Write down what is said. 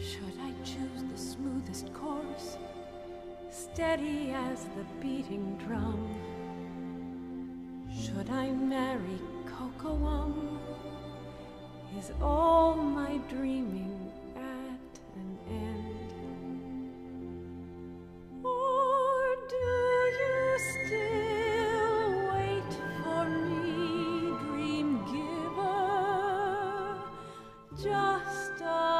Should I choose the smoothest course, steady as the beating drum? Should I marry Kocoum? Is all my dreaming at an end? Or do you still wait for me, dream giver? Just a